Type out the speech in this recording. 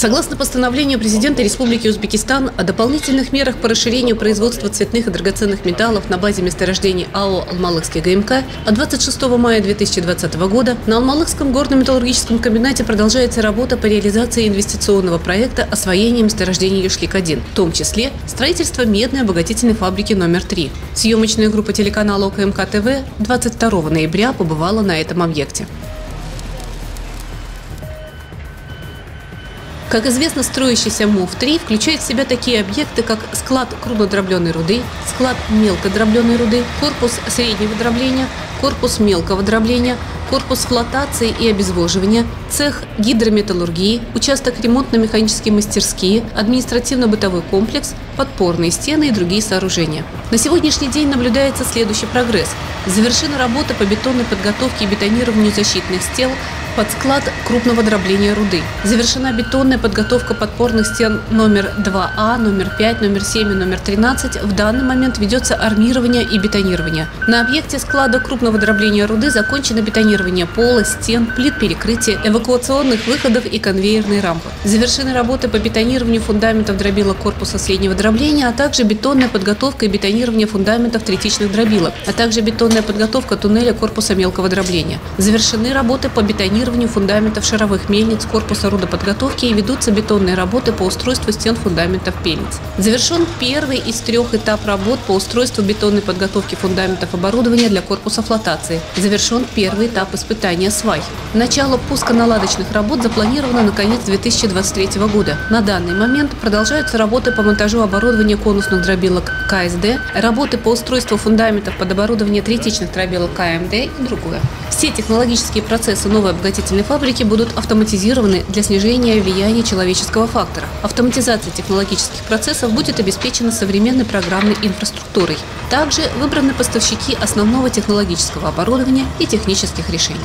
Согласно постановлению президента Республики Узбекистан о дополнительных мерах по расширению производства цветных и драгоценных металлов на базе месторождений АО «Алмалыкский ГМК», от 26 мая 2020 года на Алмалыкском горно-металлургическом комбинате продолжается работа по реализации инвестиционного проекта освоения месторождений Юшлик-1, в том числе строительство медной обогатительной фабрики номер 3. Съемочная группа телеканала ОКМК ТВ 22 ноября побывала на этом объекте. Как известно, строящийся МОВ-3 включает в себя такие объекты, как склад крупнодробленной руды, склад мелкодробленной руды, корпус среднего дробления, корпус мелкого дробления, корпус флотации и обезвоживания, цех гидрометаллургии, участок ремонтно-механические мастерские, административно-бытовой комплекс, подпорные стены и другие сооружения. На сегодняшний день наблюдается следующий прогресс. Завершена работа по бетонной подготовке и бетонированию защитных стел под склад крупного дробления руды. Завершена бетонная подготовка подпорных стен номер 2А, номер 5, номер 7 и номер 13. В данный момент ведется армирование и бетонирование. На объекте склада крупного дробления руды закончено бетонирование пола, стен, плит перекрытия, эвакуационных выходов и конвейерной рампы. Завершены работы по бетонированию фундаментов дробила корпуса среднего дробления, а также бетонная подготовка и бетонирование фундаментов третичных дробилок, а также бетонная подготовка туннеля корпуса мелкого дробления. Завершены работы по бетонированию фундаментов шаровых мельниц корпуса рудоподготовки и ведутся бетонные работы по устройству стен фундаментов мельниц. Завершен первый из трех этап работ по устройству бетонной подготовки фундаментов оборудования для корпуса флотации. Завершен первый этап испытания свай. Начало пусконаладочных работ запланировано на конец 2023 года. На данный момент продолжаются работы по монтажу оборудования конусных дробилок КСД, работы по устройству фундаментов под оборудование третичных дробилок КМД и другое. Все технологические процессы новой обогатительной фабрики будут автоматизированы для снижения влияния человеческого фактора. Автоматизация технологических процессов будет обеспечена современной программной инфраструктурой. Также выбраны поставщики основного технологического оборудования и технических решений.